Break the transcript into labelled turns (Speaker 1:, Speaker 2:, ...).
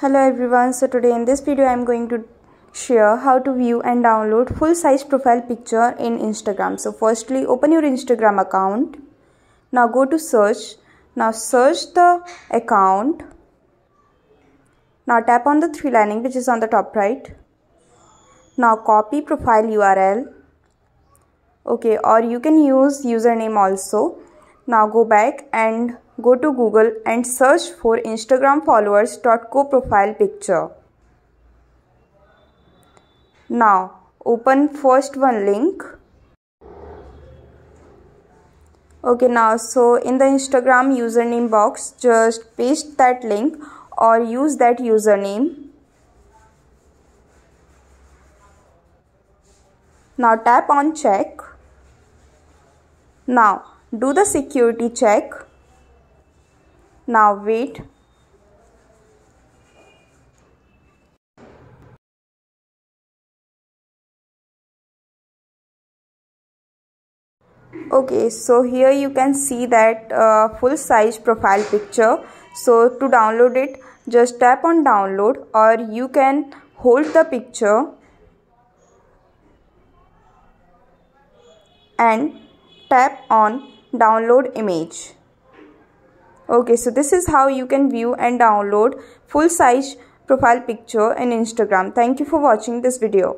Speaker 1: hello everyone so today in this video i'm going to share how to view and download full size profile picture in instagram. So firstly open your instagram account. Now go to search. Now search the account. Now tap on the three lining which is on the top right. Now copy profile url okay or you can use username also. Now go back and go to Google and search for Instagram followers.co profile picture. Now open first one link. Okay now so in the Instagram username box just paste that link or use that username. Now tap on check. Now do the security check now wait. Okay so here you can see that uh, full size profile picture. So to download it just tap on download or you can hold the picture and tap on download image okay so this is how you can view and download full size profile picture in instagram. Thank you for watching this video